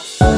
house.